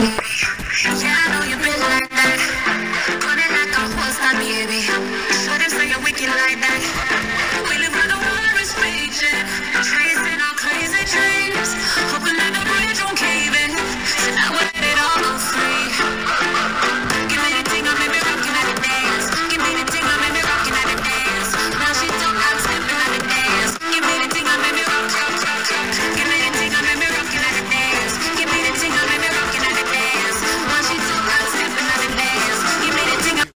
you.